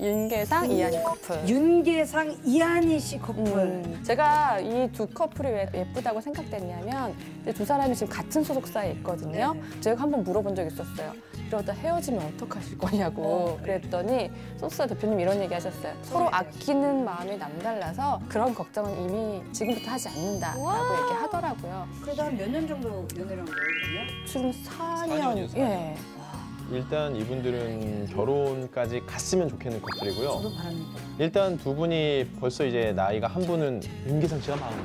윤계상, 이한이 커플. 윤계상 이한희 씨 커플. 음, 제가 이 두 커플이 왜 예쁘다고 생각됐냐면 이제 두 사람이 지금 같은 소속사에 있거든요. 제가 한번 물어본 적 있었어요. 이러다 헤어지면 어떡하실 거냐고 그랬더니 소속사 대표님 이런 얘기 하셨어요. 서로 아끼는 마음이 남달라서 그런 걱정은 이미 지금부터 하지 않는다라고 얘기하더라고요. 그래도 한몇 년 정도 연애를 한 거예요? 지금 4년, 4년이요, 4년. 예. 일단 이분들은 결혼까지 갔으면 좋겠는 커플이고요. 저도 바랍니다. 일단 두 분이 벌써 이제 나이가 한 분은 윤계상 씨가 마흔.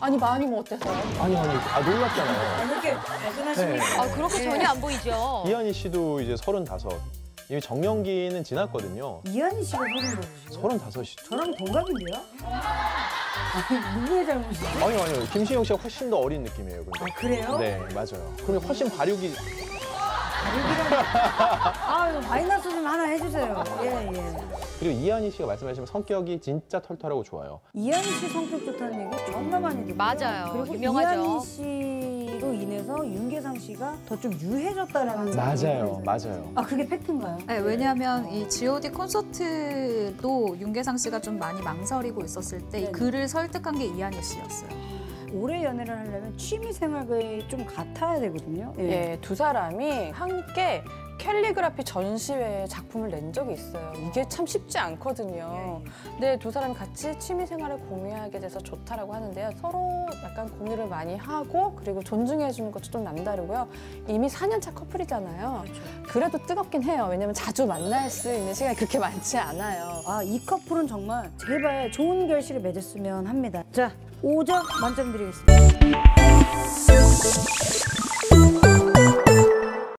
아니 많이면 어때서요? 아니 아니 아 놀랍잖아요. 이렇게 발끈하십니까? 네. 아, 그렇게 전혀 안 보이죠? 이한희 씨도 이제 서른다섯. 이미 정년기는 지났거든요. 이한희 씨가 서른 몇이죠? 서른다섯이죠. 저랑 동갑인데요? 아니 누구의 잘못이죠? 아니요 아니요 김신영 씨가 훨씬 더 어린 느낌이에요. 근데. 아 그래요? 네 맞아요. 그럼 훨씬 발육이 아 이거 마이너스 좀 하나 해주세요. 예 예. 그리고 이한희 씨가 말씀하시면 성격이 진짜 털털하고 좋아요. 이한희 씨 성격 좋다는 얘기 존나 많이 듣고요. 맞아요. 그리고 유명하죠. 이한희 씨로 인해서 윤계상 씨가 더 좀 유해졌다라는 생각이 맞아요 들어요. 맞아요. 아 그게 팩트인가요? 네, 왜냐하면 이 G.O.D 콘서트도 윤계상 씨가 좀 많이 망설이고 있었을 때이 네네. 그를 설득한 게 이한희 씨였어요. 오래 연애를 하려면 취미 생활과에 좀 같아야 되거든요. 예, 두 사람이 함께 캘리그라피 전시회에 작품을 낸 적이 있어요. 이게 참 쉽지 않거든요. 근데 두 사람이 같이 취미 생활을 공유하게 돼서 좋다라고 하는데요. 서로 약간 공유를 많이 하고 그리고 존중해 주는 것도 좀 남다르고요. 이미 4년차 커플이잖아요. 그래도 뜨겁긴 해요. 왜냐면 자주 만날 수 있는 시간이 그렇게 많지 않아요. 아, 이 커플은 정말 제발 좋은 결실을 맺었으면 합니다. 자, 5점 만점 드리겠습니다.